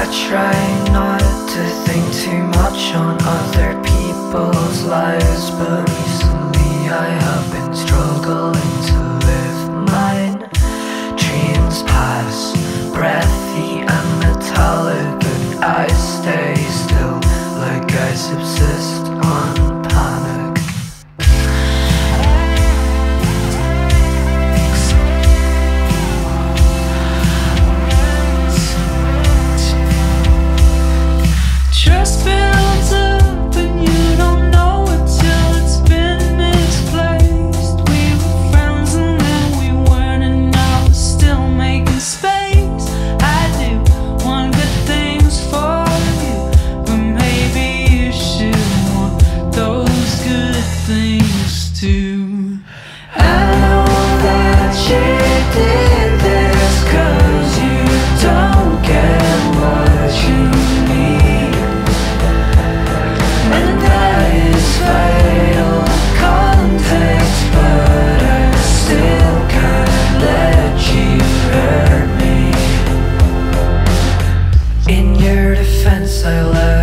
I try not to think too much on things to. I know that you did you don't get what you need. And But I still can't let you hurt me. In your defense I love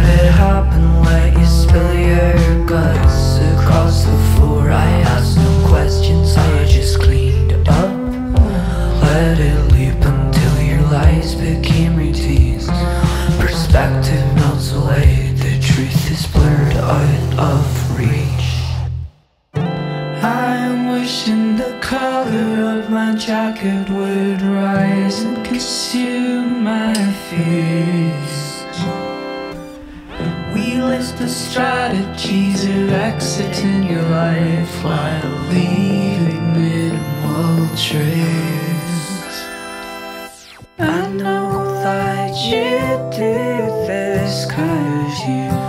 perspective melts away The truth is blurred out of reach I'm wishing the color of my jacket would rise And consume my fears We list the strategies of exiting your life While leaving minimal trace. trail You did this cause you